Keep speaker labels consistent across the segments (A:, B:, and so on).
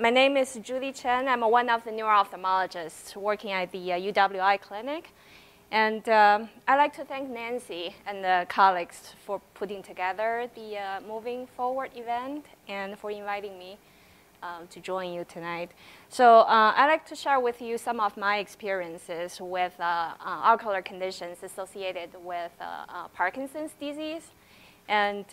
A: My name is Judy Chen. I'm one of the neuro-ophthalmologists working at the uh, UW Eye clinic. And um, I'd like to thank Nancy and the colleagues for putting together the uh, Moving Forward event and for inviting me um, to join you tonight. So uh, I'd like to share with you some of my experiences with uh, uh ocular conditions associated with uh, uh, Parkinson's disease. And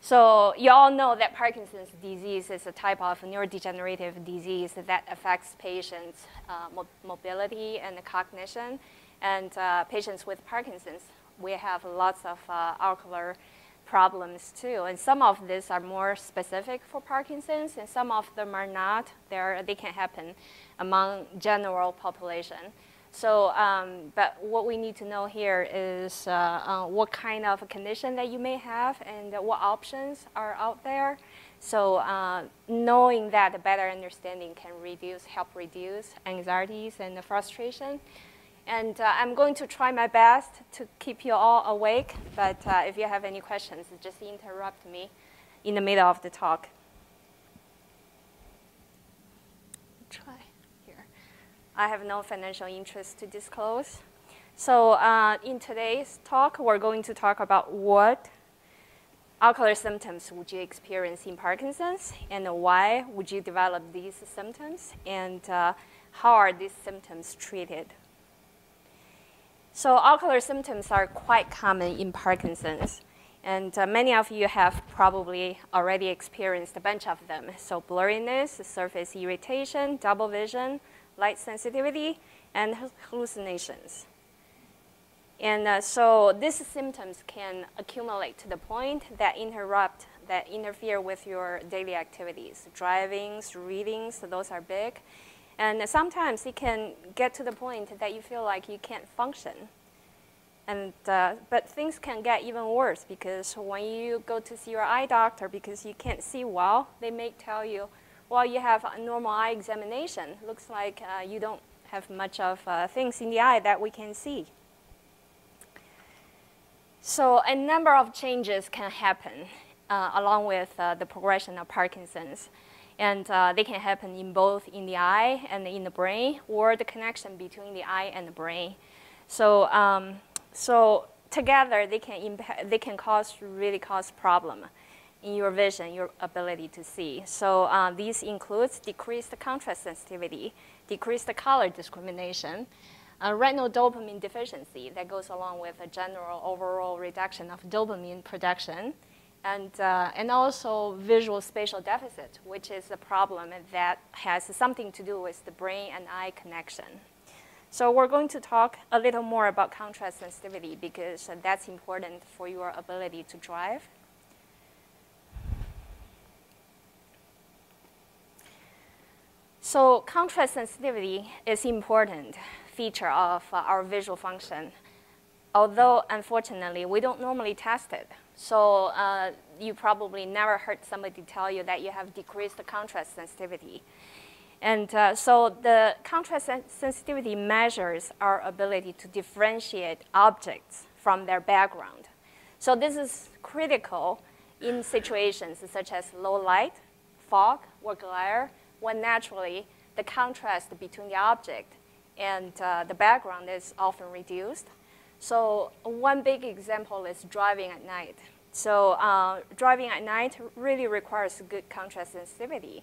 A: so you all know that Parkinson's disease is a type of neurodegenerative disease that affects patients' uh, mo mobility and cognition. And uh, patients with Parkinson's, we have lots of uh, ocular problems too. And some of these are more specific for Parkinson's, and some of them are not. They're, they can happen among general population. So, um, but what we need to know here is uh, uh, what kind of condition that you may have and what options are out there. So uh, knowing that, a better understanding can reduce, help reduce anxieties and frustration. And uh, I'm going to try my best to keep you all awake, but uh, if you have any questions, just interrupt me in the middle of the talk. Try here. I have no financial interest to disclose. So uh, in today's talk, we're going to talk about what ocular symptoms would you experience in Parkinson's, and why would you develop these symptoms, and uh, how are these symptoms treated so ocular symptoms are quite common in Parkinson's. And uh, many of you have probably already experienced a bunch of them. So blurriness, surface irritation, double vision, light sensitivity, and hallucinations. And uh, so these symptoms can accumulate to the point that interrupt, that interfere with your daily activities. Drivings, readings, those are big. And sometimes it can get to the point that you feel like you can't function. And, uh, but things can get even worse because when you go to see your eye doctor because you can't see well, they may tell you, well, you have a normal eye examination. Looks like uh, you don't have much of uh, things in the eye that we can see. So a number of changes can happen uh, along with uh, the progression of Parkinson's. And uh, they can happen in both in the eye and in the brain, or the connection between the eye and the brain. So, um, so together they can impact, they can cause really cause problem in your vision, your ability to see. So uh, these includes decreased contrast sensitivity, decreased color discrimination, uh, retinal dopamine deficiency that goes along with a general overall reduction of dopamine production, and, uh, and also visual spatial deficit, which is a problem that has something to do with the brain and eye connection. So we're going to talk a little more about contrast sensitivity because that's important for your ability to drive. So contrast sensitivity is important feature of uh, our visual function, although unfortunately we don't normally test it. So uh, you probably never heard somebody tell you that you have decreased contrast sensitivity. And uh, so the contrast sensitivity measures our ability to differentiate objects from their background. So this is critical in situations such as low light, fog, or glare, when naturally the contrast between the object and uh, the background is often reduced. So one big example is driving at night. So uh, driving at night really requires good contrast sensitivity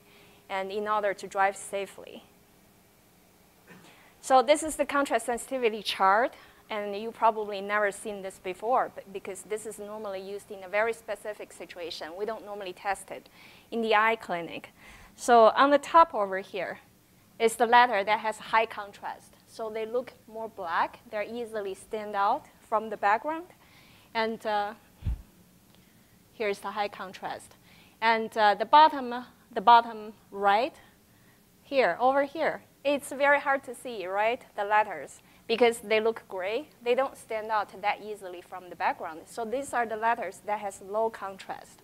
A: and in order to drive safely. So this is the contrast sensitivity chart, and you probably never seen this before because this is normally used in a very specific situation. We don't normally test it in the eye clinic. So on the top over here is the letter that has high contrast. So they look more black. They easily stand out from the background. And uh, here's the high contrast. And uh, the bottom, the bottom right, here, over here, it's very hard to see, right, the letters, because they look gray. They don't stand out that easily from the background. So these are the letters that has low contrast.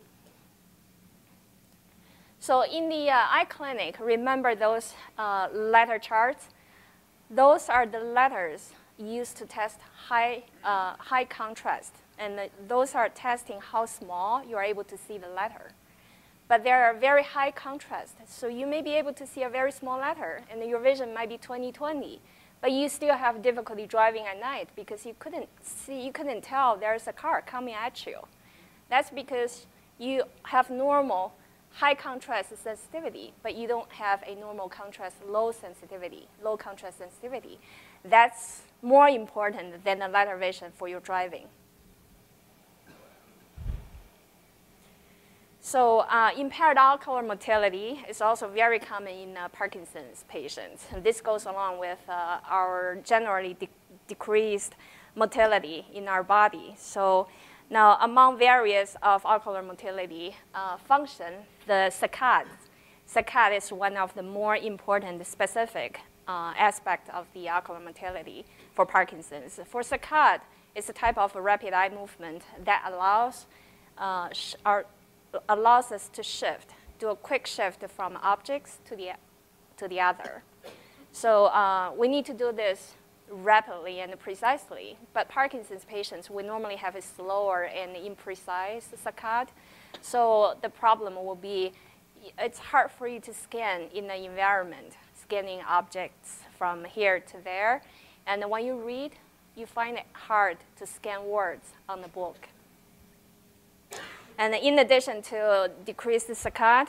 A: So in the uh, eye clinic, remember those uh, letter charts? Those are the letters used to test high, uh, high contrast. And those are testing how small you are able to see the letter. but they are very high contrast. So you may be able to see a very small letter, and your vision might be 20/20, but you still have difficulty driving at night because you couldn't see, you couldn't tell there's a car coming at you. That's because you have normal high contrast sensitivity, but you don't have a normal contrast low sensitivity, low contrast sensitivity. That's more important than the letter vision for your driving. So uh, impaired ocular motility is also very common in uh, Parkinson's patients. And this goes along with uh, our generally de decreased motility in our body. So now among various of ocular motility uh, function, the saccade. Saccade is one of the more important specific uh, aspect of the ocular motility for Parkinson's. For saccade, it's a type of rapid eye movement that allows uh, our allows us to shift, do a quick shift from objects to the, to the other. So uh, we need to do this rapidly and precisely. But Parkinson's patients, we normally have a slower and imprecise saccade. So the problem will be it's hard for you to scan in the environment, scanning objects from here to there. And when you read, you find it hard to scan words on the book. And in addition to decreased saccade,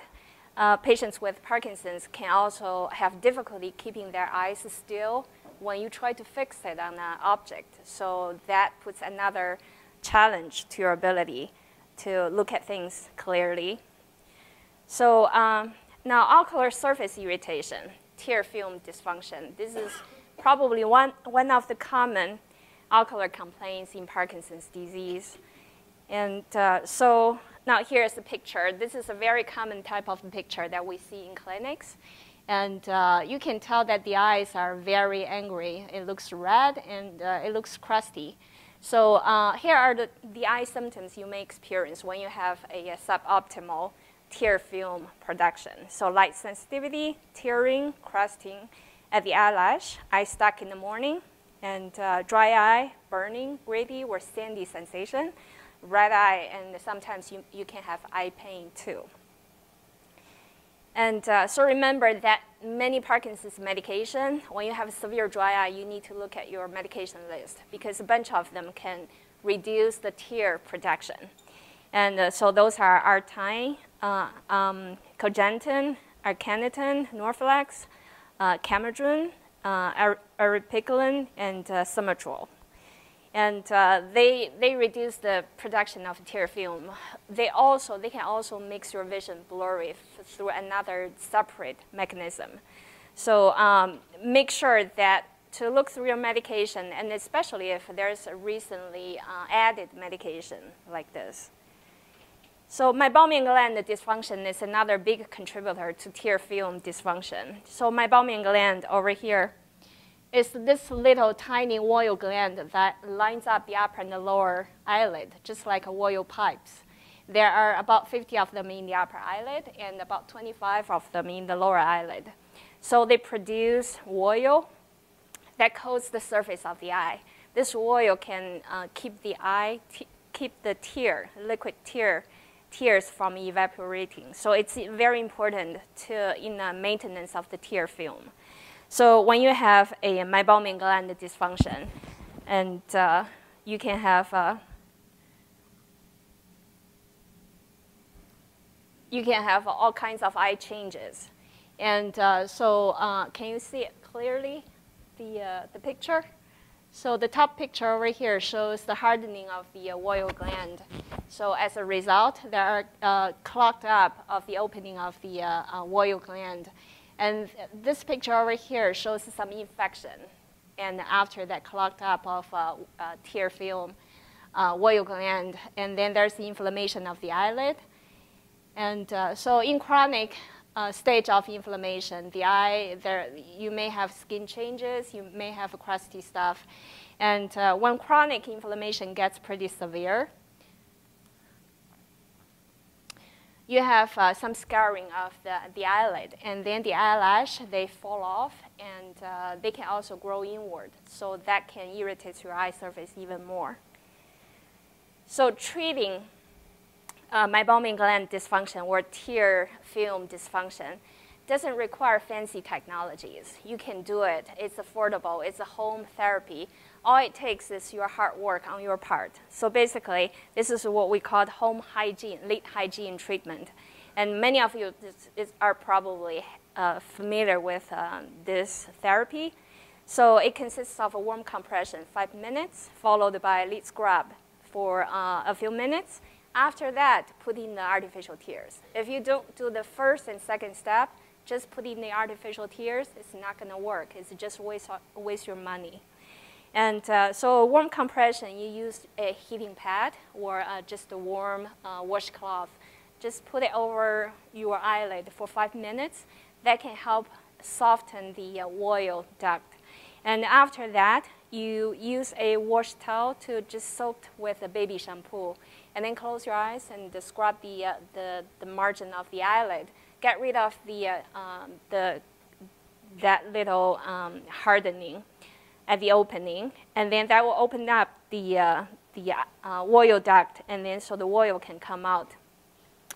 A: uh, patients with Parkinson's can also have difficulty keeping their eyes still when you try to fix it on an object. So that puts another challenge to your ability to look at things clearly. So um, now ocular surface irritation, tear film dysfunction. This is probably one, one of the common ocular complaints in Parkinson's disease. And uh, so now here's the picture. This is a very common type of picture that we see in clinics. And uh, you can tell that the eyes are very angry. It looks red and uh, it looks crusty. So uh, here are the, the eye symptoms you may experience when you have a, a suboptimal tear film production. So light sensitivity, tearing, crusting at the eyelash, eye stuck in the morning, and uh, dry eye, burning, gritty, or sandy sensation red eye, and sometimes you, you can have eye pain too. And uh, so remember that many Parkinson's medication, when you have severe dry eye, you need to look at your medication list because a bunch of them can reduce the tear production. And uh, so those are Artane, uh, um, Cogentin, Akineton, Norflex, uh, Kemadrin, uh, Aripiprazole, and uh, Symmetrel and uh, they, they reduce the production of tear film. They also they can also make your vision blurry through another separate mechanism. So um, make sure that to look through your medication, and especially if there's a recently uh, added medication like this. So meibomian gland dysfunction is another big contributor to tear film dysfunction. So meibomian gland over here is this little tiny oil gland that lines up the upper and the lower eyelid, just like oil pipes. There are about 50 of them in the upper eyelid and about 25 of them in the lower eyelid. So they produce oil that coats the surface of the eye. This oil can uh, keep the eye, keep the tear, liquid tear, tears from evaporating. So it's very important to in the maintenance of the tear film. So when you have a meibomian gland dysfunction, and uh, you can have uh, you can have all kinds of eye changes. And uh, so uh, can you see it clearly, the, uh, the picture? So the top picture over here shows the hardening of the oil gland. So as a result, there are uh, clogged up of the opening of the oil gland. And this picture over here shows some infection. And after that clogged up of uh, uh, tear film, uh, oil gland, and then there's the inflammation of the eyelid. And uh, so in chronic uh, stage of inflammation, the eye, there, you may have skin changes, you may have crusty stuff. And uh, when chronic inflammation gets pretty severe, you have uh, some scarring of the, the eyelid, and then the eyelash, they fall off, and uh, they can also grow inward. So that can irritate your eye surface even more. So treating uh, meibomian gland dysfunction or tear film dysfunction doesn't require fancy technologies. You can do it. It's affordable. It's a home therapy. All it takes is your hard work on your part. So basically, this is what we call home hygiene, lid hygiene treatment. And many of you are probably uh, familiar with uh, this therapy. So it consists of a warm compression, five minutes, followed by a lid scrub for uh, a few minutes. After that, put in the artificial tears. If you don't do the first and second step, just putting the artificial tears, it's not going to work. It's just waste, waste your money. And uh, so warm compression, you use a heating pad or uh, just a warm uh, washcloth. Just put it over your eyelid for five minutes. That can help soften the uh, oil duct. And after that, you use a wash towel to just soak with a baby shampoo. And then close your eyes and scrub the, uh, the, the margin of the eyelid. Get rid of the, uh, um, the, that little um, hardening at the opening. And then that will open up the, uh, the uh, oil duct, and then so the oil can come out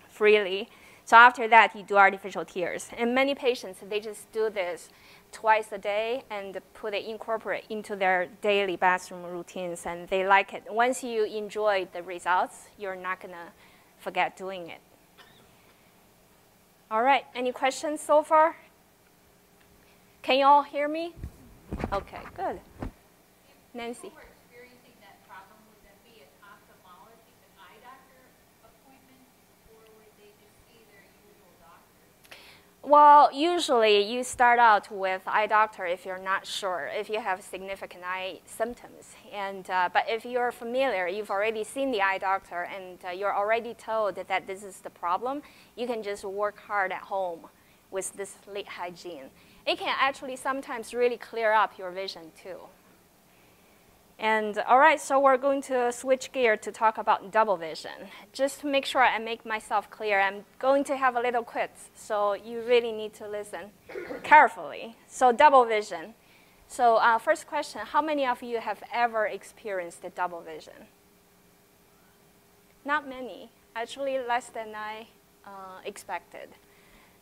A: freely. So after that, you do artificial tears. And many patients, they just do this twice a day and put it incorporate into their daily bathroom routines and they like it. Once you enjoy the results, you're not gonna forget doing it. All right, any questions so far? Can you all hear me? Okay, good. Nancy. Well, usually you start out with eye doctor if you're not sure, if you have significant eye symptoms. And, uh, but if you're familiar, you've already seen the eye doctor and uh, you're already told that this is the problem, you can just work hard at home with this lid hygiene. It can actually sometimes really clear up your vision too. And all right, so we're going to switch gear to talk about double vision. Just to make sure I make myself clear, I'm going to have a little quiz, so you really need to listen carefully. So double vision. So uh, first question, how many of you have ever experienced double vision? Not many, actually less than I uh, expected.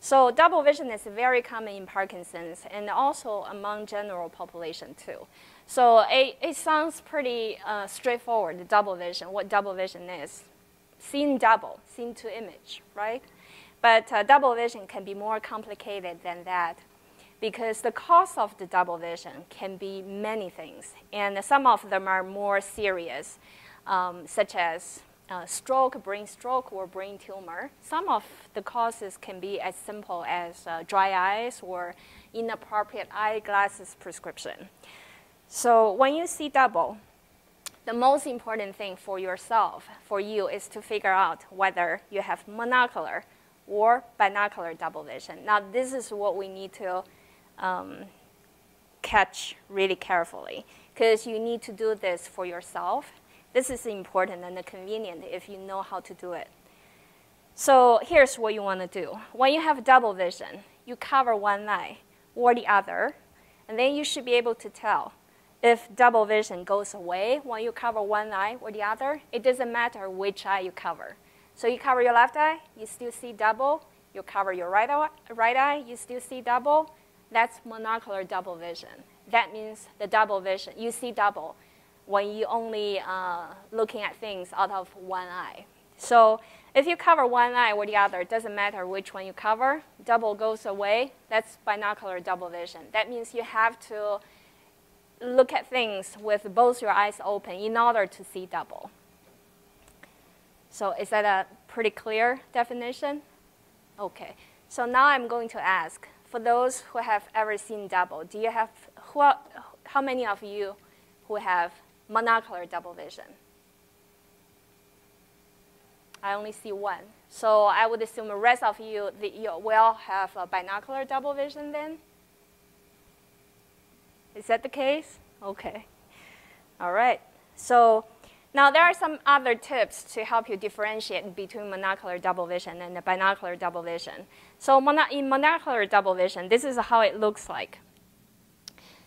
A: So double vision is very common in Parkinson's and also among general population too. So it, it sounds pretty uh, straightforward, the double vision, what double vision is. Seeing double, seeing to image, right? But uh, double vision can be more complicated than that because the cause of the double vision can be many things. And some of them are more serious, um, such as uh, stroke, brain stroke, or brain tumor. Some of the causes can be as simple as uh, dry eyes or inappropriate eyeglasses prescription. So when you see double, the most important thing for yourself, for you, is to figure out whether you have monocular or binocular double vision. Now, this is what we need to um, catch really carefully because you need to do this for yourself. This is important and convenient if you know how to do it. So here's what you want to do. When you have double vision, you cover one eye or the other, and then you should be able to tell if double vision goes away when you cover one eye or the other, it doesn't matter which eye you cover. So you cover your left eye, you still see double. You cover your right eye, right eye you still see double. That's monocular double vision. That means the double vision, you see double when you only uh, looking at things out of one eye. So if you cover one eye or the other, it doesn't matter which one you cover, double goes away. That's binocular double vision. That means you have to look at things with both your eyes open in order to see double. So is that a pretty clear definition? Okay. So now I'm going to ask, for those who have ever seen double, do you have, who are, how many of you who have monocular double vision? I only see one. So I would assume the rest of you, the, you will have a binocular double vision then? Is that the case? Okay. All right. So now there are some other tips to help you differentiate between monocular double vision and binocular double vision. So in monocular double vision, this is how it looks like.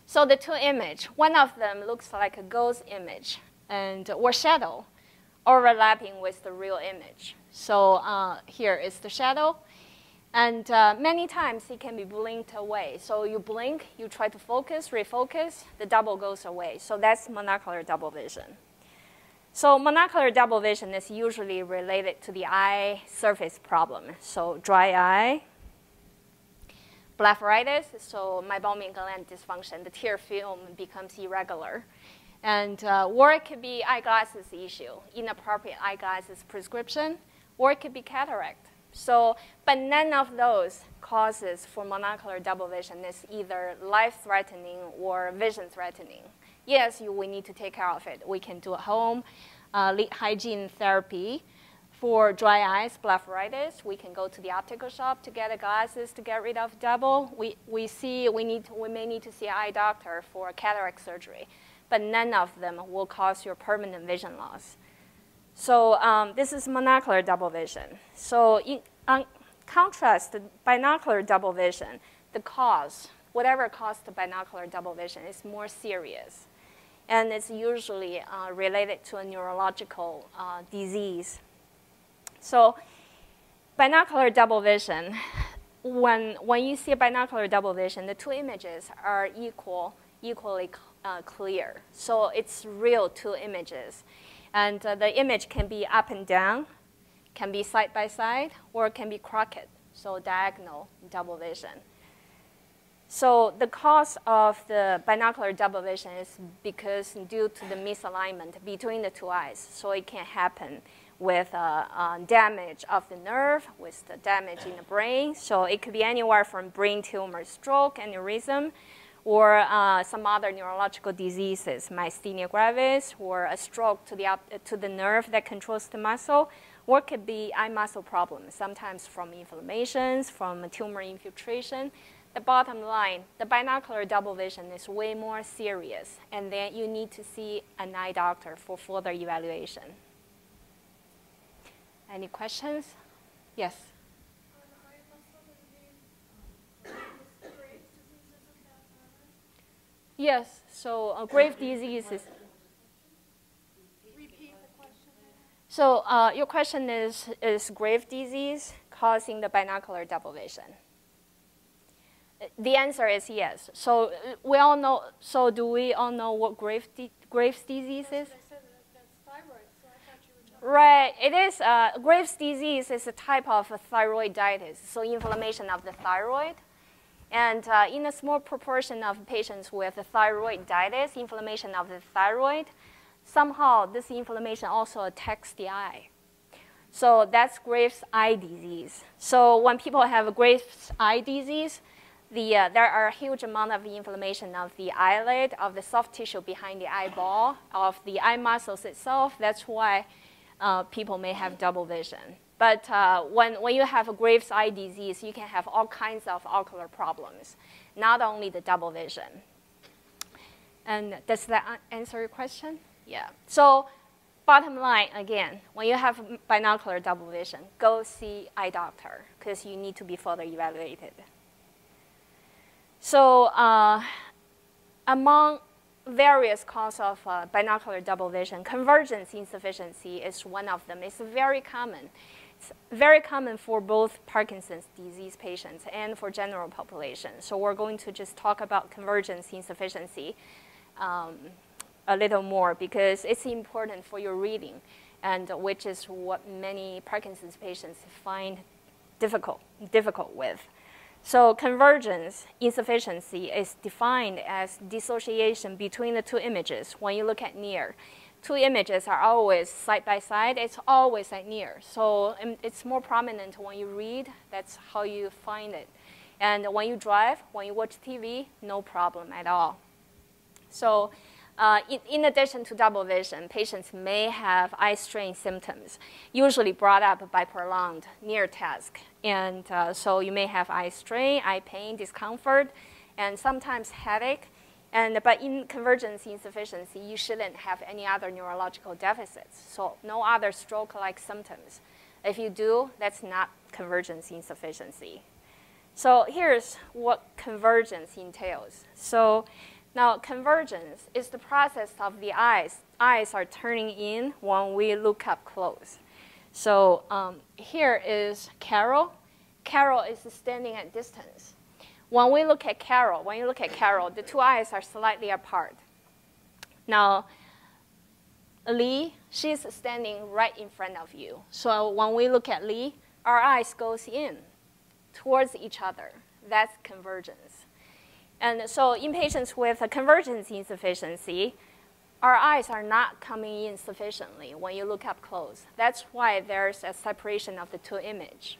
A: So the two image, one of them looks like a ghost image and or shadow overlapping with the real image. So uh, here is the shadow. And uh, many times it can be blinked away. So you blink, you try to focus, refocus, the double goes away. So that's monocular double vision. So monocular double vision is usually related to the eye surface problem. So dry eye, blepharitis, so meibomian gland dysfunction, the tear film becomes irregular. And, uh, or it could be eyeglasses issue, inappropriate eyeglasses prescription, or it could be cataract. So, but none of those causes for monocular double vision is either life-threatening or vision-threatening. Yes, you, we need to take care of it. We can do at home, uh, hygiene therapy. For dry eyes, blepharitis, we can go to the optical shop to get glasses to get rid of double. We, we see we, need to, we may need to see an eye doctor for cataract surgery, but none of them will cause your permanent vision loss. So um, this is monocular double vision. So in on contrast, the binocular double vision, the cause, whatever caused the binocular double vision is more serious. And it's usually uh, related to a neurological uh, disease. So binocular double vision, when, when you see a binocular double vision, the two images are equal, equally uh, clear. So it's real two images. And uh, the image can be up and down, can be side by side, or can be crooked, so diagonal double vision. So the cause of the binocular double vision is because due to the misalignment between the two eyes. So it can happen with uh, uh, damage of the nerve, with the damage in the brain. So it could be anywhere from brain tumor, stroke, aneurysm, or uh, some other neurological diseases, myasthenia gravis, or a stroke to the, to the nerve that controls the muscle, or could be eye muscle problems, sometimes from inflammations, from tumor infiltration. The bottom line, the binocular double vision is way more serious, and then you need to see an eye doctor for further evaluation. Any questions? Yes? Yes, so uh, grave disease is. So uh, your question is, is grave disease causing the binocular double vision? The answer is yes. So we all know, so do we all know what grave Graves disease is? Right, it is, uh, Graves disease is a type of thyroiditis, so inflammation of the thyroid. And uh, in a small proportion of patients with thyroiditis, inflammation of the thyroid, somehow this inflammation also attacks the eye. So that's Graves' eye disease. So when people have Graves' eye disease, the, uh, there are a huge amount of inflammation of the eyelid, of the soft tissue behind the eyeball, of the eye muscles itself. That's why uh, people may have double vision. But uh, when, when you have a Graves' eye disease, you can have all kinds of ocular problems, not only the double vision. And does that answer your question? Yeah. So bottom line, again, when you have binocular double vision, go see eye doctor because you need to be further evaluated. So uh, among various causes of uh, binocular double vision, convergence insufficiency is one of them. It's very common. It's very common for both Parkinson's disease patients and for general population. So we're going to just talk about convergence insufficiency um, a little more because it's important for your reading, and which is what many Parkinson's patients find difficult, difficult with. So convergence insufficiency is defined as dissociation between the two images when you look at near two images are always side by side, it's always at near. So um, it's more prominent when you read, that's how you find it. And when you drive, when you watch TV, no problem at all. So uh, in, in, addition to double vision, patients may have eye strain symptoms, usually brought up by prolonged near task. And uh, so you may have eye strain, eye pain, discomfort, and sometimes headache. And, but in convergence insufficiency, you shouldn't have any other neurological deficits. So no other stroke-like symptoms. If you do, that's not convergence insufficiency. So here's what convergence entails. So Now, convergence is the process of the eyes. Eyes are turning in when we look up close. So um, here is Carol. Carol is standing at distance. When we look at Carol, when you look at Carol, the two eyes are slightly apart. Now, Lee, she's standing right in front of you. So when we look at Lee, our eyes goes in towards each other. That's convergence. And so in patients with a convergence insufficiency, our eyes are not coming in sufficiently when you look up close. That's why there's a separation of the two image.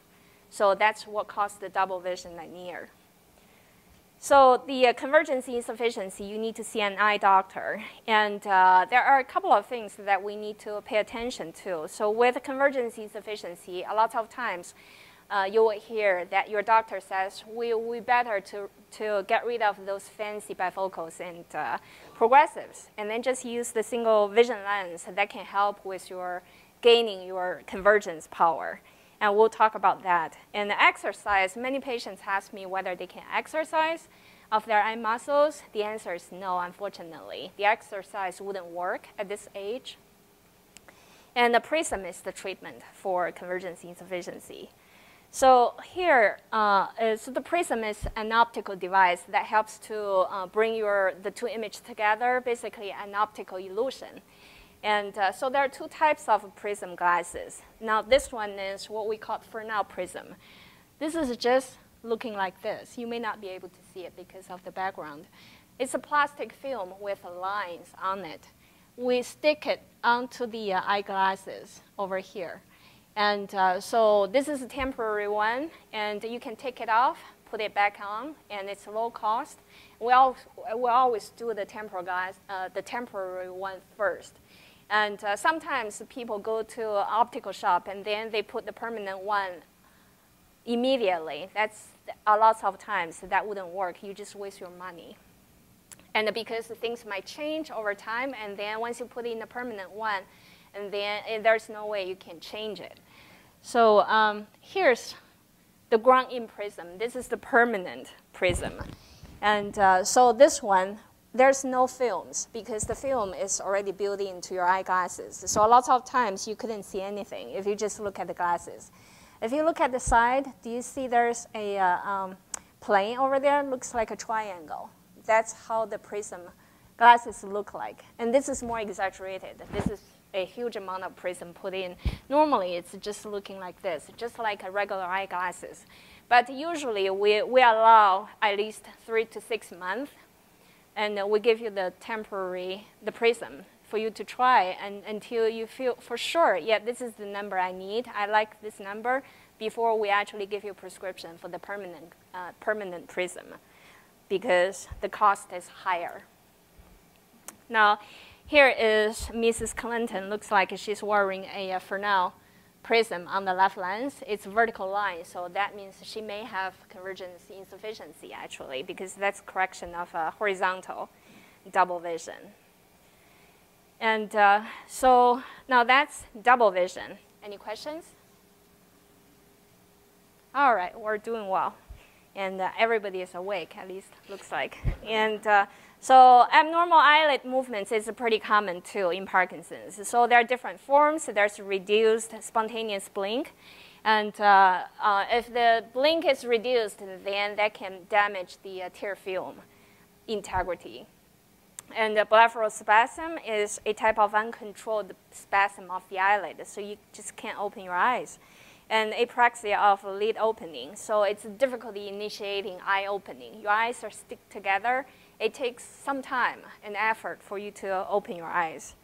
A: So that's what causes the double vision at near. So the uh, convergence insufficiency, you need to see an eye doctor. And uh, there are a couple of things that we need to pay attention to. So with convergence insufficiency, a lot of times uh, you will hear that your doctor says, we, we better to, to get rid of those fancy bifocals and uh, progressives, and then just use the single vision lens that can help with your gaining your convergence power and we'll talk about that. And the exercise, many patients ask me whether they can exercise of their eye muscles. The answer is no, unfortunately. The exercise wouldn't work at this age. And the prism is the treatment for convergence insufficiency. So here, uh, is, the prism is an optical device that helps to uh, bring your, the two images together, basically an optical illusion. And uh, so there are two types of prism glasses. Now this one is what we call Fresnel prism. This is just looking like this. You may not be able to see it because of the background. It's a plastic film with lines on it. We stick it onto the uh, eyeglasses over here. And uh, so this is a temporary one, and you can take it off, put it back on, and it's low cost. We, we always do the temporary, glass, uh, the temporary one first. And uh, sometimes people go to optical shop and then they put the permanent one immediately. That's a lot of times that wouldn't work. You just waste your money. And because things might change over time, and then once you put in the permanent one, and then and there's no way you can change it. So um, here's the ground-in prism. This is the permanent prism. And uh, so this one there's no films because the film is already built into your eyeglasses. So a lot of times you couldn't see anything if you just look at the glasses. If you look at the side, do you see there's a uh, um, plane over there? Looks like a triangle. That's how the prism glasses look like. And this is more exaggerated. This is a huge amount of prism put in. Normally, it's just looking like this, just like a regular eyeglasses. But usually, we, we allow at least three to six months and we give you the temporary, the prism for you to try and until you feel for sure, yeah, this is the number I need. I like this number before we actually give you prescription for the permanent, uh, permanent prism because the cost is higher. Now, here is Mrs. Clinton. Looks like she's wearing a uh, Fresnel prism on the left lens, it's vertical line, so that means she may have convergence insufficiency actually, because that's correction of a horizontal double vision. And uh, so now that's double vision. Any questions? All right, we're doing well. And uh, everybody is awake, at least looks like. And uh, so abnormal eyelid movements is pretty common too in Parkinson's. So there are different forms. There's reduced spontaneous blink. And uh, uh, if the blink is reduced, then that can damage the uh, tear film integrity. And the blepharospasm is a type of uncontrolled spasm of the eyelid, so you just can't open your eyes. And apraxia of lid opening, so it's difficulty initiating eye opening. Your eyes are stick together, it takes some time and effort for you to open your eyes.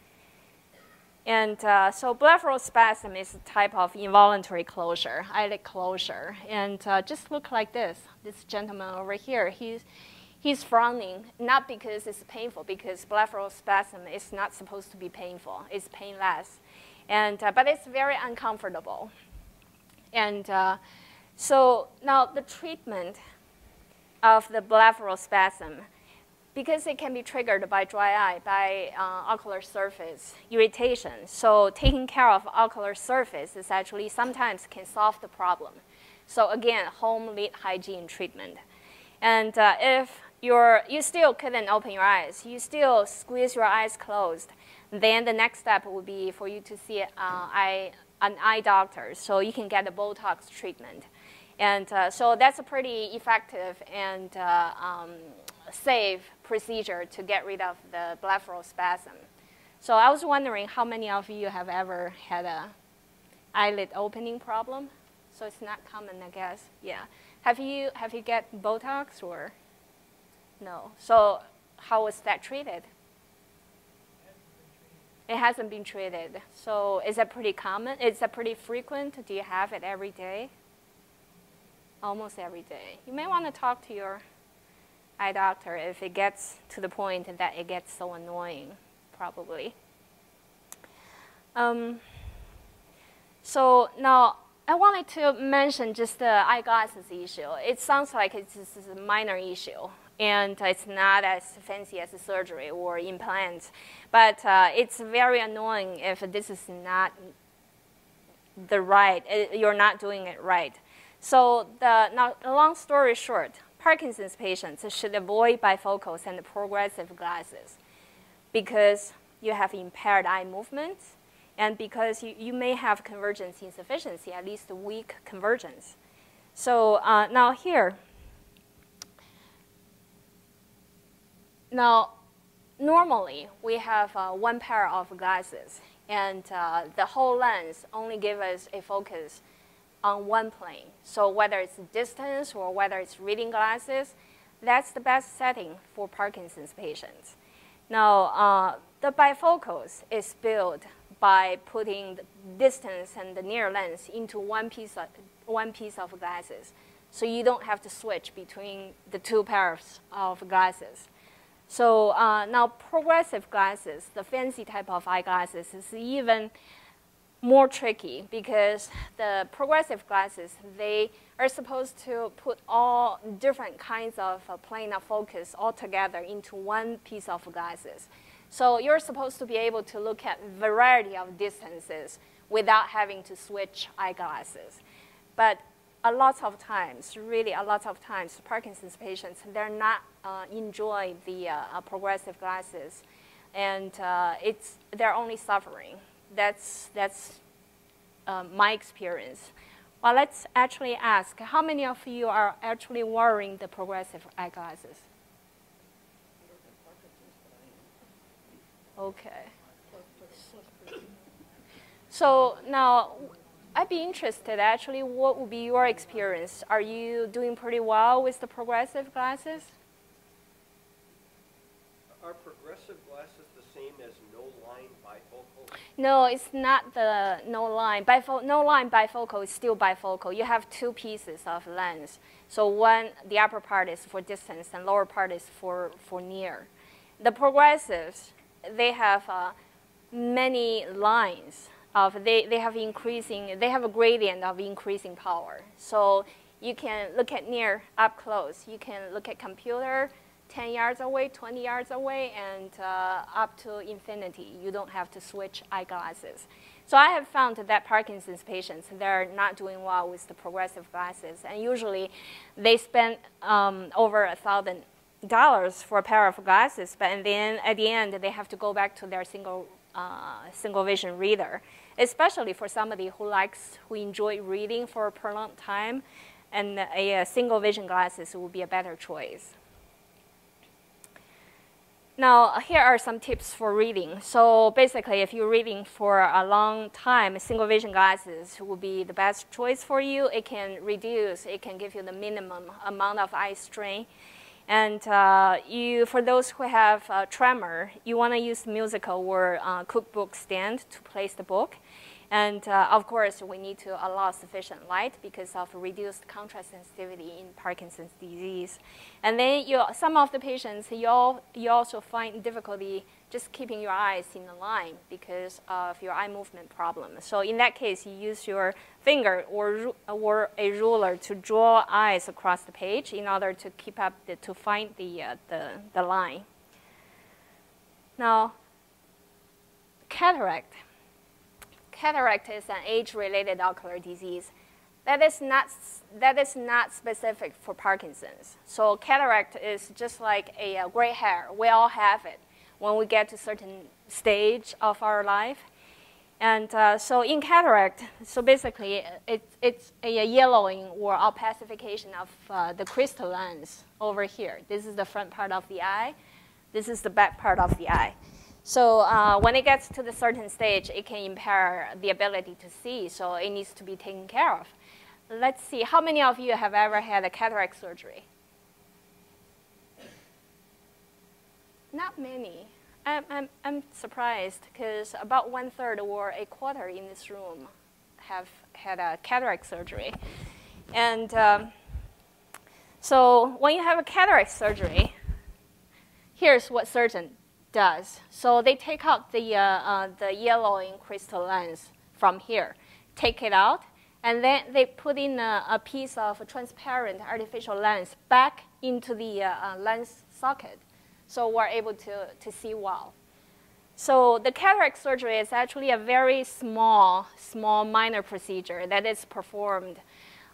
A: And uh, so blepharospasm is a type of involuntary closure, eyelid closure. And uh, just look like this. This gentleman over here, he's, he's frowning, not because it's painful, because blepharospasm is not supposed to be painful. It's painless. And, uh, but it's very uncomfortable. And uh, so now the treatment of the blepharospasm because it can be triggered by dry eye, by uh, ocular surface irritation. So taking care of ocular surface is actually sometimes can solve the problem. So again, home lid hygiene treatment. And uh, if you're, you still couldn't open your eyes. You still squeeze your eyes closed. Then the next step would be for you to see uh, eye, an eye doctor so you can get a Botox treatment. And uh, so that's a pretty effective and uh, um, safe procedure to get rid of the blepharospasm. So I was wondering how many of you have ever had a eyelid opening problem? So it's not common, I guess. Yeah. Have you have you get Botox or no? So how was that treated? It hasn't been treated. So is that pretty common? Is that pretty frequent? Do you have it every day? Almost every day. You may want to talk to your eye doctor if it gets to the point that it gets so annoying, probably. Um, so now I wanted to mention just the eyeglasses issue. It sounds like it's just a minor issue, and it's not as fancy as a surgery or implants, but uh, it's very annoying if this is not the right, uh, you're not doing it right. So the, now, long story short, Parkinson's patients should avoid bifocals and progressive glasses because you have impaired eye movement and because you, you may have convergence insufficiency, at least weak convergence. So uh, now here, now normally we have uh, one pair of glasses and uh, the whole lens only gives us a focus on one plane. So whether it's distance or whether it's reading glasses, that's the best setting for Parkinson's patients. Now, uh, the bifocals is built by putting the distance and the near lens into one piece of, one piece of glasses. So you don't have to switch between the two pairs of glasses. So uh, now progressive glasses, the fancy type of eyeglasses, is even more tricky because the progressive glasses, they are supposed to put all different kinds of uh, plane of focus all together into one piece of glasses. So you're supposed to be able to look at variety of distances without having to switch eyeglasses. But a lot of times, really a lot of times, Parkinson's patients, they're not uh, the uh, uh progressive glasses and uh, it's, they're only suffering that's, that's um, my experience. Well, let's actually ask, how many of you are actually wearing the progressive eyeglasses? Okay. So now, I'd be interested actually, what would be your experience? Are you doing pretty well with the progressive glasses?
B: Are progressive glasses the same as no line bifocal?
A: No, it's not the no line. Bifo no line bifocal is still bifocal. You have two pieces of lens. So one, the upper part is for distance and lower part is for, for near. The progressives, they have uh, many lines of, they, they have increasing, they have a gradient of increasing power. So you can look at near up close. You can look at computer, 10 yards away, 20 yards away, and uh, up to infinity. You don't have to switch eyeglasses. So I have found that Parkinson's patients, they're not doing well with the progressive glasses. And usually they spend um, over a thousand dollars for a pair of glasses, but then at the end they have to go back to their single, uh, single vision reader, especially for somebody who likes, who enjoy reading for a prolonged time, and a, a single vision glasses would be a better choice. Now, here are some tips for reading. So basically, if you're reading for a long time, single vision glasses will be the best choice for you. It can reduce, it can give you the minimum amount of eye strain. And uh, you, for those who have tremor, you want to use musical or uh, cookbook stand to place the book. And uh, of course, we need to allow sufficient light because of reduced contrast sensitivity in Parkinson's disease. And then you, some of the patients, you, all, you also find difficulty just keeping your eyes in the line because of your eye movement problem. So in that case, you use your finger or, or a ruler to draw eyes across the page in order to keep up, the, to find the, uh, the, the line. Now, cataract cataract is an age-related ocular disease. that is not that is not specific for Parkinson's. So cataract is just like a, a gray hair. We all have it when we get to certain stage of our life. And uh, so in cataract, so basically it, it's a yellowing or opacification of uh, the crystal lens over here. This is the front part of the eye. This is the back part of the eye. So uh, when it gets to the certain stage, it can impair the ability to see, so it needs to be taken care of. Let's see, how many of you have ever had a cataract surgery? Not many. I'm, I'm, I'm surprised because about one third or a quarter in this room have had a cataract surgery. And um, so when you have a cataract surgery, here's what surgeon does. So they take out the, uh, uh, the yellowing crystal lens from here, take it out, and then they put in a, a piece of a transparent artificial lens back into the uh, uh, lens socket. So we're able to, to see well. So the cataract surgery is actually a very small, small minor procedure that is performed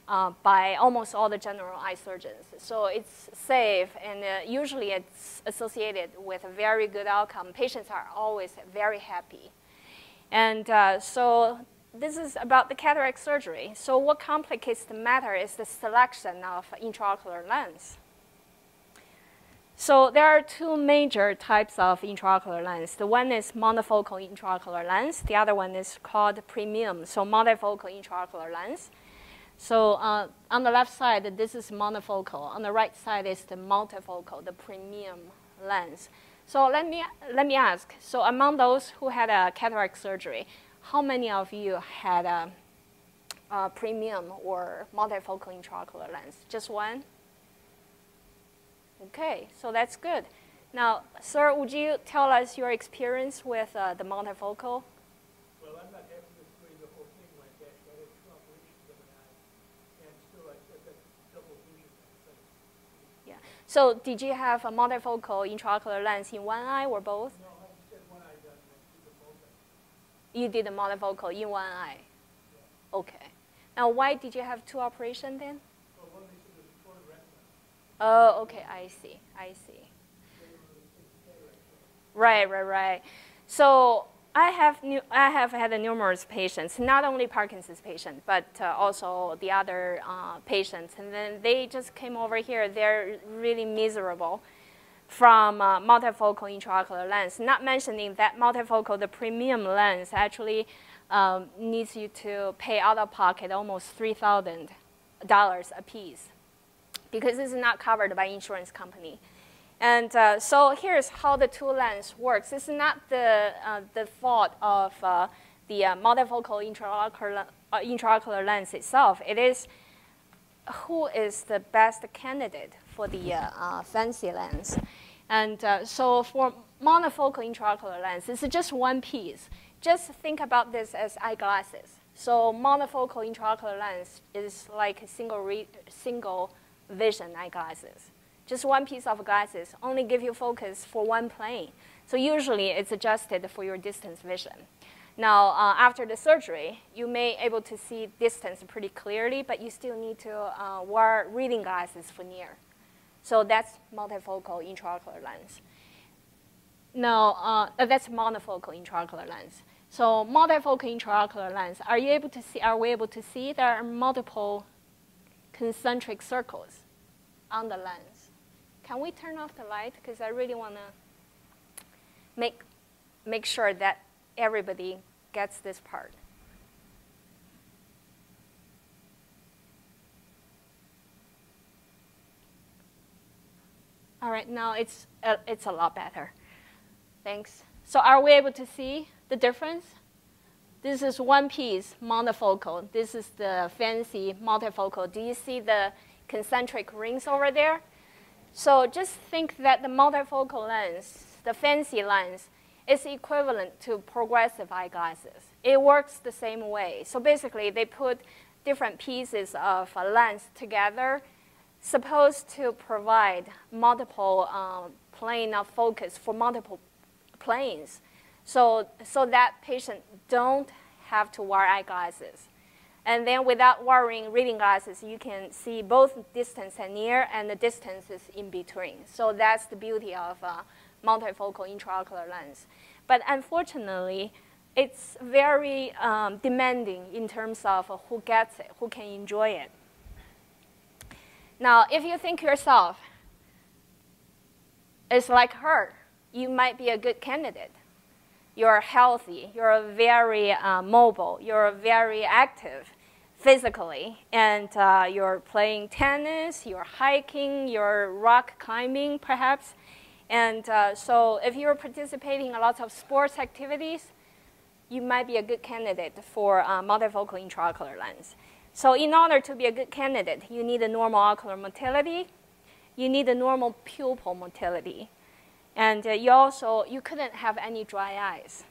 A: uh, by almost all the general eye surgeons. So it's safe and uh, usually it's associated with a very good outcome. Patients are always very happy. And uh, so this is about the cataract surgery. So what complicates the matter is the selection of intraocular lens. So there are two major types of intraocular lens. The one is monofocal intraocular lens. The other one is called premium, so multifocal intraocular lens. So uh, on the left side, this is monofocal. On the right side is the multifocal, the premium lens. So let me, let me ask, so among those who had a cataract surgery, how many of you had a, a premium or multifocal intraocular lens? Just one? Okay, so that's good. Now, sir, would you tell us your experience with uh, the multifocal?
C: Well, I'm not having to screen the whole thing like that. I had two operations of an eye, and still I said that double vision.
A: Yeah. So did you have a multifocal intraocular lens in one eye or both?
C: No, I just one eye done, and I did the both.
A: You did a multifocal in one eye? Okay. Now, why did you have two operations then?
C: Well, one they said was a torn retina.
A: Oh, okay, I see, I see. Right, right, right. So I have new, I have had numerous patients, not only Parkinson's patients, but uh, also the other uh, patients, and then they just came over here. They're really miserable from uh, multifocal intraocular lens. Not mentioning that multifocal, the premium lens actually um, needs you to pay out of pocket almost three thousand dollars a piece because is not covered by insurance company. And uh, so here's how the two lens works. It's not the, uh, the fault of uh, the uh, multifocal intraocular, uh, intraocular lens itself. It is who is the best candidate for the uh, fancy lens. And so for monofocal intraocular lens, it's just one piece. Just think about this as eyeglasses. So monofocal intraocular lens is like single, single vision eyeglasses. Just one piece of glasses only give you focus for one plane. So usually it's adjusted for your distance vision. Now, uh, after the surgery, you may able to see distance pretty clearly, but you still need to uh, wear reading glasses for near. So that's multifocal intraocular lens. Now, uh, that's monofocal intraocular lens. So multifocal intraocular lens, are you able to see, are we able to see there are multiple concentric circles on the lens. Can we turn off the light? Because I really want to make, make sure that everybody gets this part. All right, now it's, uh, it's a lot better. Thanks. So are we able to see the difference? This is one piece monofocal. This is the fancy multifocal. Do you see the concentric rings over there? So just think that the multifocal lens, the fancy lens, is equivalent to progressive eyeglasses. It works the same way. So basically, they put different pieces of a lens together, supposed to provide multiple um, plane of focus for multiple planes so, so that patient don't have to wear eyeglasses. And then without wearing reading glasses, you can see both distance and near and the distances in between. So that's the beauty of a multifocal intraocular lens. But unfortunately, it's very um, demanding in terms of who gets it, who can enjoy it. Now, if you think yourself, it's like her, you might be a good candidate. You're healthy, you're very uh, mobile, you're very active physically, and uh, you're playing tennis, you're hiking, you're rock climbing perhaps. And uh, so if you're participating in lots of sports activities, you might be a good candidate for uh, multifocal intraocular lens. So in order to be a good candidate, you need a normal ocular motility, you need a normal pupil motility, and uh, you also, you couldn't have any dry eyes.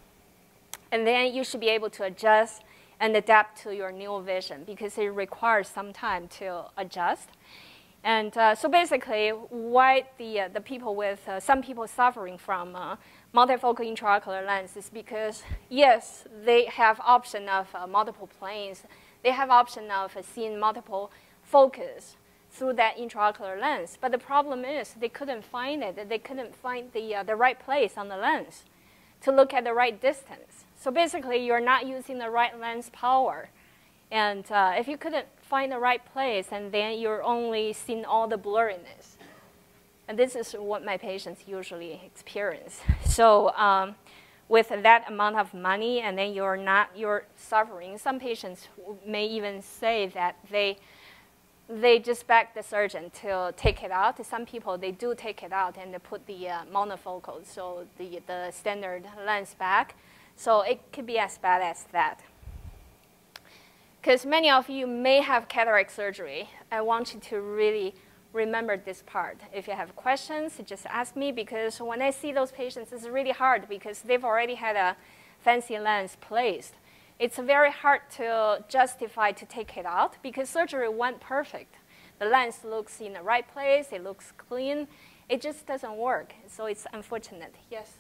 A: And then you should be able to adjust and adapt to your new vision because it requires some time to adjust. And uh, so basically, why the, uh, the people with, uh, some people suffering from uh, multifocal intraocular lens is because, yes, they have option of uh, multiple planes. They have option of seeing multiple focus through that intraocular lens. But the problem is they couldn't find it. They couldn't find the, uh, the right place on the lens to look at the right distance. So basically, you're not using the right lens power. And uh, if you couldn't find the right place, and then you're only seeing all the blurriness. And this is what my patients usually experience. So um, with that amount of money, and then you're not, you're suffering. Some patients may even say that they, they just beg the surgeon to take it out. Some people, they do take it out and they put the uh, monofocal, so the, the standard lens back. So it could be as bad as that because many of you may have cataract surgery. I want you to really remember this part. If you have questions, just ask me because when I see those patients, it's really hard because they've already had a fancy lens placed. It's very hard to justify to take it out because surgery went perfect. The lens looks in the right place, it looks clean. It just doesn't work, so it's unfortunate. Yes?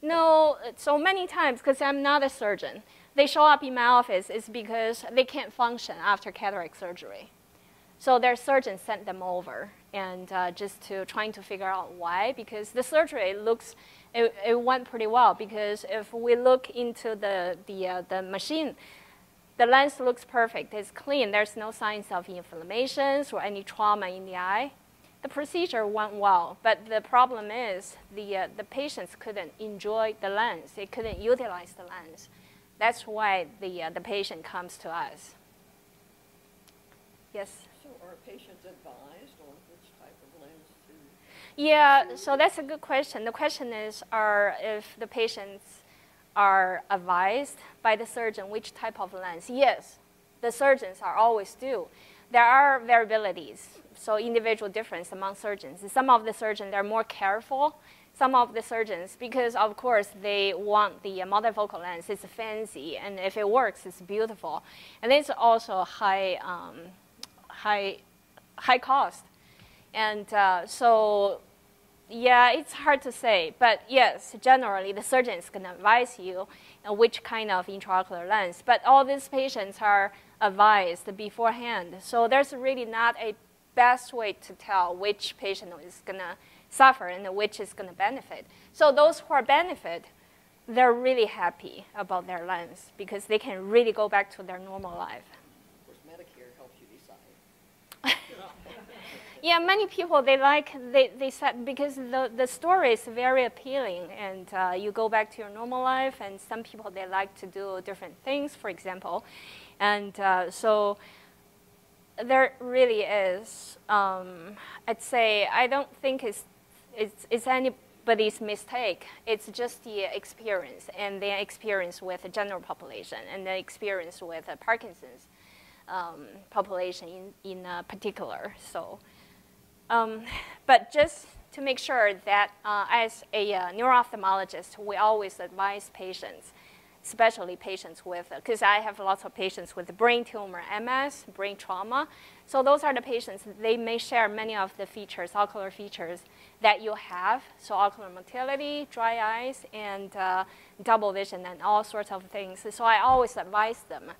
A: No, so many times, because I'm not a surgeon, they show up in my office is because they can't function after cataract surgery. So their surgeon sent them over and uh, just to trying to figure out why, because the surgery looks, it, it went pretty well because if we look into the, the, uh, the machine, the lens looks perfect, it's clean, there's no signs of inflammations or any trauma in the eye the procedure went well, but the problem is the, uh, the patients couldn't enjoy the lens. They couldn't utilize the lens. That's why the, uh, the patient comes to us. Yes?
D: So are patients advised on which type of lens to
A: Yeah, so that's a good question. The question is, are if the patients are advised by the surgeon which type of lens? Yes, the surgeons are always do. There are variabilities so individual difference among surgeons. Some of the surgeons they're more careful. Some of the surgeons, because of course they want the multifocal lens, it's fancy, and if it works, it's beautiful. And it's also high, um, high, high cost. And uh, so, yeah, it's hard to say. But yes, generally the surgeon is going to advise you which kind of intraocular lens. But all these patients are advised beforehand. So there's really not a best way to tell which patient is going to suffer and which is going to benefit. So those who are benefit, they're really happy about their lens because they can really go back to their normal life.
D: Of course, Medicare helps you decide.
A: Yeah, many people, they like, they, they said, because the, the story is very appealing and uh, you go back to your normal life and some people, they like to do different things, for example. And uh, so there really is. Um, I'd say I don't think it's, it's, it's anybody's mistake. It's just the experience and the experience with the general population and the experience with the Parkinson's um, population in, in uh, particular. So, um, but just to make sure that uh, as a uh, neuro-ophthalmologist, we always advise patients especially patients with, because I have lots of patients with brain tumor, MS, brain trauma. So those are the patients, they may share many of the features, ocular features that you have. So ocular motility, dry eyes, and uh, double vision, and all sorts of things. So I always advise them,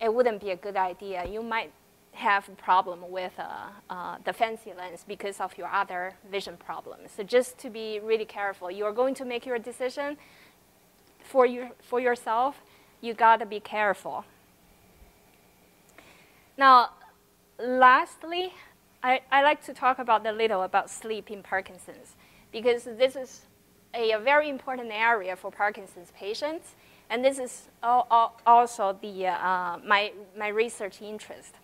A: it wouldn't be a good idea. You might have a problem with uh, uh, the fancy lens because of your other vision problems. So just to be really careful, you are going to make your decision for, your, for yourself, you gotta be careful. Now, lastly, I, I like to talk about a little about sleep in Parkinson's because this is a, a very important area for Parkinson's patients, and this is also the, uh, my, my research interest.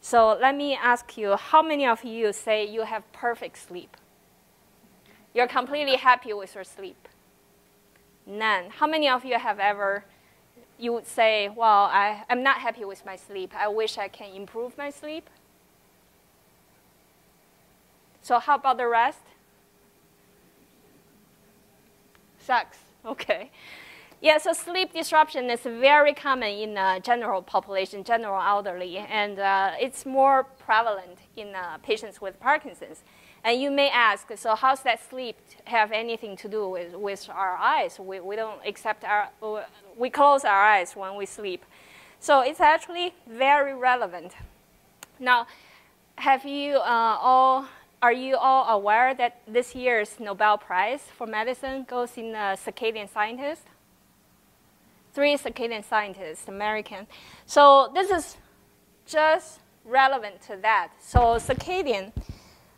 A: So let me ask you, how many of you say you have perfect sleep? You're completely happy with your sleep? None. How many of you have ever, you would say, well, I, I'm not happy with my sleep. I wish I can improve my sleep? So how about the rest? Sucks. Okay. Yeah, so sleep disruption is very common in the general population, general elderly, and uh, it's more prevalent in uh, patients with Parkinson's. And you may ask, so how's that sleep have anything to do with, with our eyes? We, we don't accept our, we close our eyes when we sleep. So it's actually very relevant. Now, have you uh, all, are you all aware that this year's Nobel Prize for medicine goes in uh, circadian scientist? Three circadian scientists, American. So this is just relevant to that. So circadian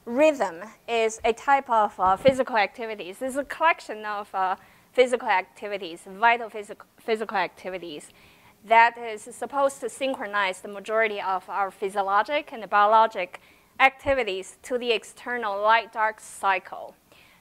A: rhythm is a type of uh, physical activities. It's a collection of uh, physical activities, vital physical, physical activities that is supposed to synchronize the majority of our physiologic and biologic activities to the external light-dark cycle.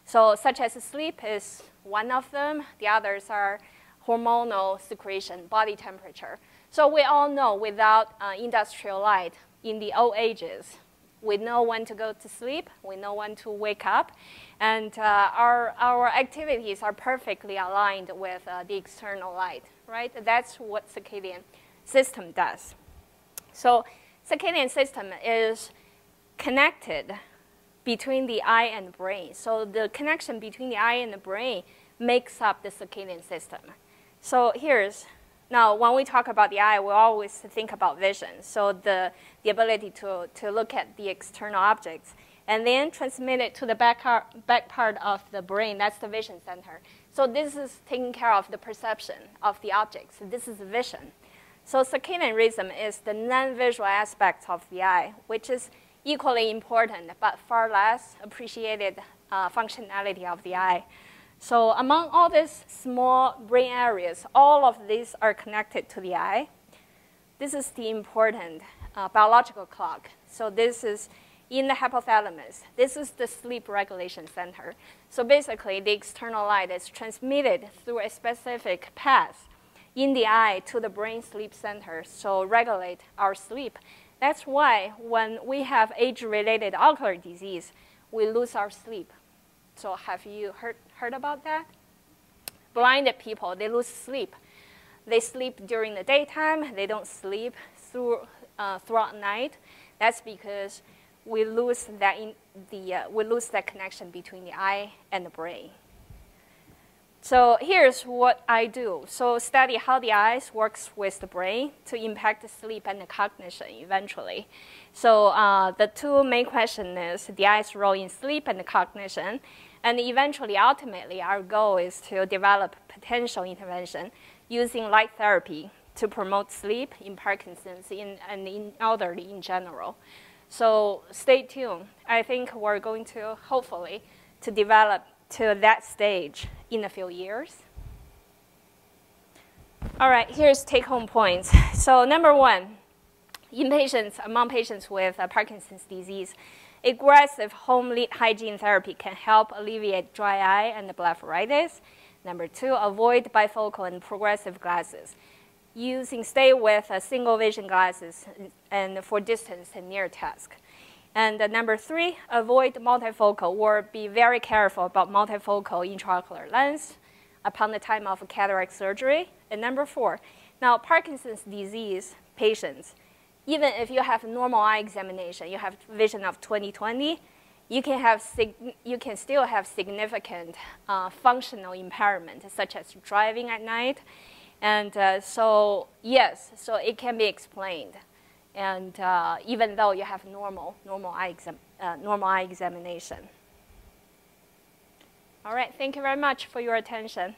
A: So such as sleep is one of them. The others are hormonal secretion, body temperature. So we all know without uh, industrial light in the old ages, we know when to go to sleep, we know when to wake up, and uh, our, our activities are perfectly aligned with uh, the external light, right? That's what circadian system does. So circadian system is connected between the eye and brain. So the connection between the eye and the brain makes up the circadian system. So here's, now when we talk about the eye, we always think about vision. So the, the ability to, to look at the external objects and then transmit it to the back, back part of the brain, that's the vision center. So this is taking care of the perception of the objects. This is vision. So circadian rhythm is the non-visual aspect of the eye, which is equally important but far less appreciated uh, functionality of the eye. So among all these small brain areas, all of these are connected to the eye. This is the important uh, biological clock. So this is in the hypothalamus. This is the sleep regulation center. So basically, the external light is transmitted through a specific path in the eye to the brain sleep center, so regulate our sleep. That's why when we have age-related ocular disease, we lose our sleep. So have you heard, heard about that? Blinded people, they lose sleep. They sleep during the daytime. They don't sleep through, uh, throughout night. That's because we lose that, in the, uh, we lose that connection between the eye and the brain. So here's what I do. So study how the eyes works with the brain to impact the sleep and the cognition eventually. So uh, the two main questions is the eye's role in sleep and the cognition. And eventually, ultimately, our goal is to develop potential intervention using light therapy to promote sleep in Parkinson's in, and in elderly in general. So stay tuned. I think we're going to, hopefully, to develop to that stage in a few years. All right, here's take-home points. So number one, in patients, among patients with uh, Parkinson's disease, Aggressive home lid hygiene therapy can help alleviate dry eye and blepharitis. Number two, avoid bifocal and progressive glasses. Using stay with a single vision glasses and for distance and near task. And uh, number three, avoid multifocal or be very careful about multifocal intraocular lens. upon the time of cataract surgery. And number four, now Parkinson's disease patients, even if you have normal eye examination, you have vision of 20/20, you can have you can still have significant uh, functional impairment, such as driving at night, and uh, so yes, so it can be explained, and uh, even though you have normal normal eye exam, uh, normal eye examination. All right, thank you very much for your attention.